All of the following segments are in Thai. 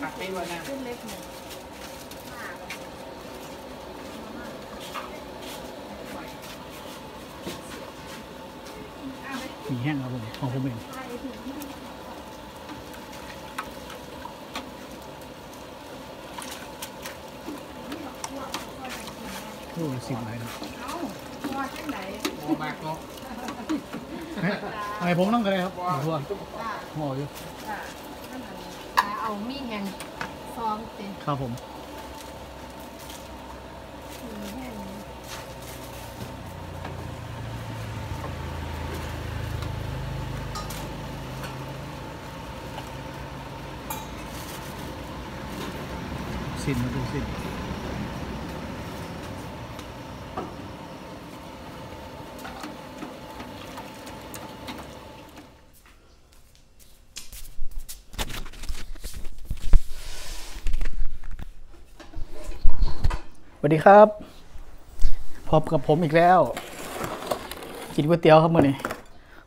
ผักไม่วันนะขึ้นเล็กหนึ่งมีแห้งครับผมของผมเองโอ้สิบไหนนะเอ้าว่าจังไหนโมมากเนาะให้ให้ผมนั่งกันเลยครับหัวจ้าหัวอยู่จ้านั่นน่ะอ่า เอามีแหงซ้อมเต็มครับผมมีแห้งสิ้นมาดูสิ้น สวัสดีครับ พบกับผมอีกแล้ว กินก๋วยเตี๋ยวครับมื่อนี้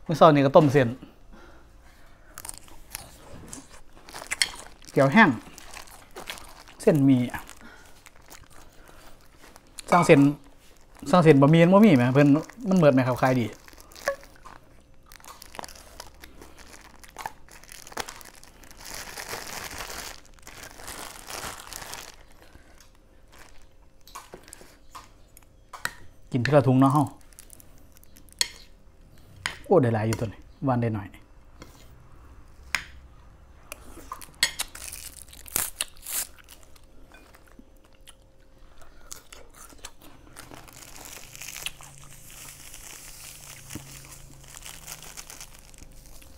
มื่อเช้านี่ก็ต้มเส้นเกี๋ยวแห้ง เส้นหมีสร้างเส้นสร้างเส้นบะหมี่มันบ่มีไหมเพื่อนมันเหมือนไหมครับขายดี กินทีละถุงเนาะเฮาโอ้ได้หลายอยู่ตัวนี้วานได้หน่อย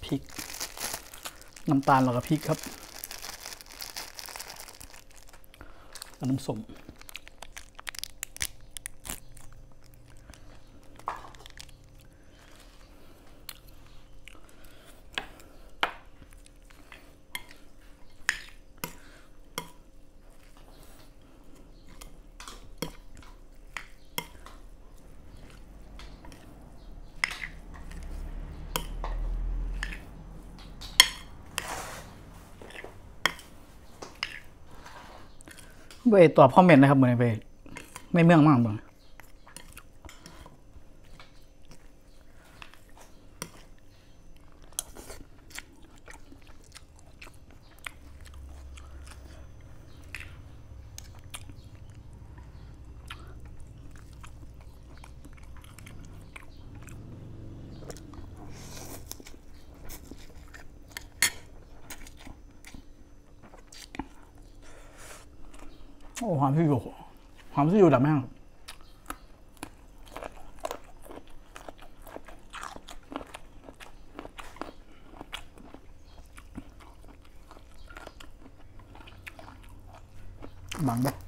พริก น้ำตาลแล้วก็พริกครับ น้ำส้ม ไปตอบคอมเมนต์นะครับเหมือนไปไม่เมืองมากเมือ งโอ้ความที่อยู่คว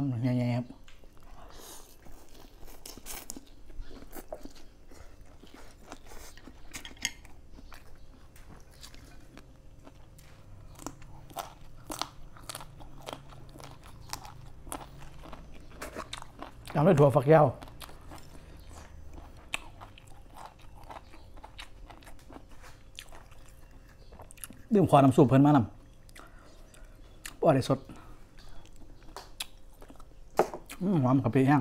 ามที่อยังบังครับตามด้วยถั่วฝักยาวดื่มขวาน้ำสูบเพิ่นมานำว่าได้สด อืมหอมกะ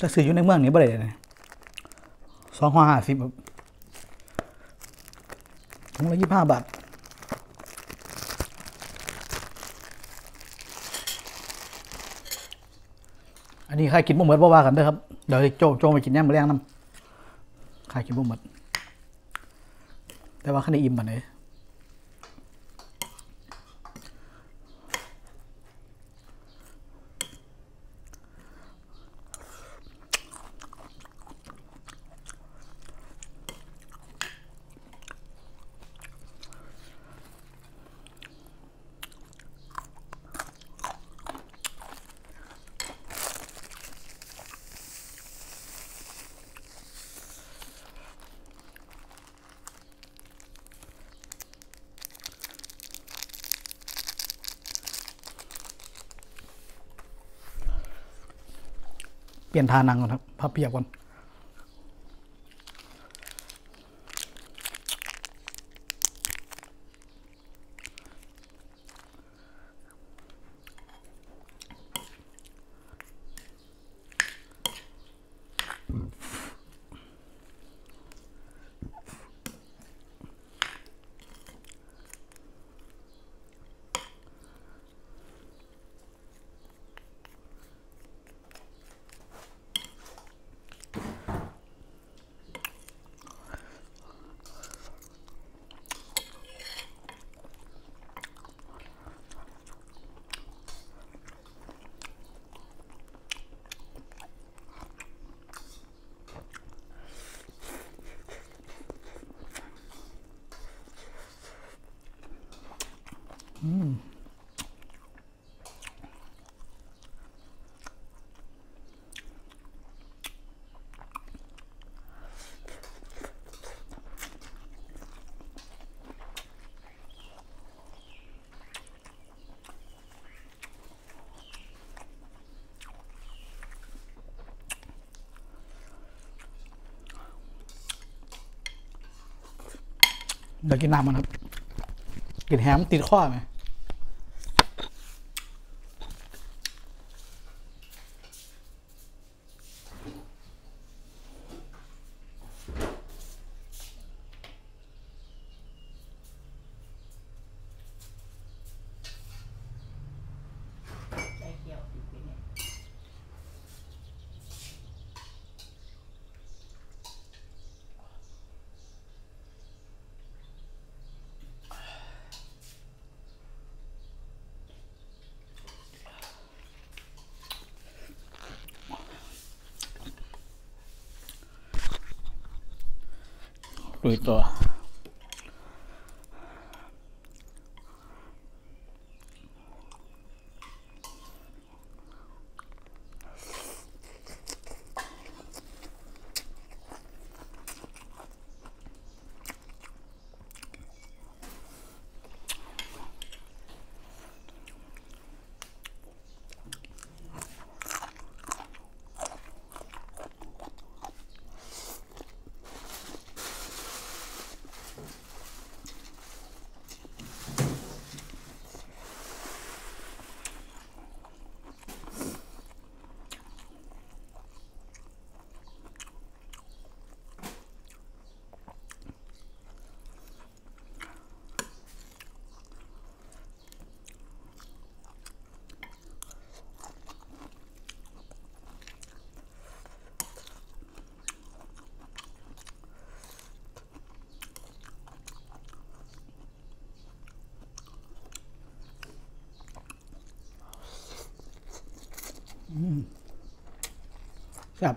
จะซื้ออยู่ในเมืองนี้บ่ได้เลยสองห้าห้าสิบถุงละยี่สิบห้าบาทอันนี้ใครกินบ่หมดบ่ว่ากันเด้อครับ เดี๋ยวโจโจไปกินย่างมาแรงน้ำใครกินบ่หมดแต่ว่าข้าในอิ่มบันเลย เปลี่ยนทานังก่อนครับพับเพียบก่อน เดี๋ยวกินน้ำมันครับกินแฮมติดข้อไหม ลุยตัว ครับ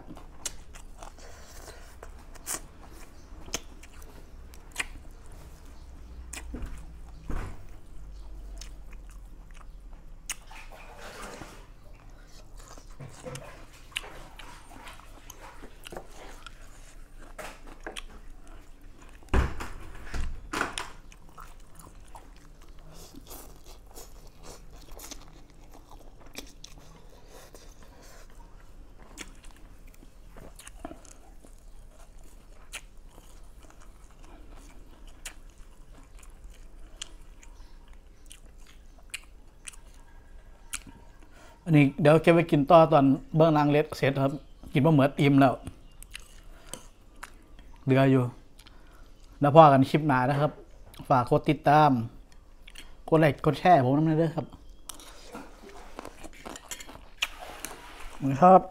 อันนี้เดี๋ยวเก็บไว้กินต่อตอนเบื้องหลังเล็ดเสร็จครับ กินมาเหมือนอิ่มแล้วเดืออยู่ แล้วพอกันคลิปหน้านะครับ ฝากกดติดตาม กดไลค์กดแชร์ผมน้ำเด้อครับคุณครับ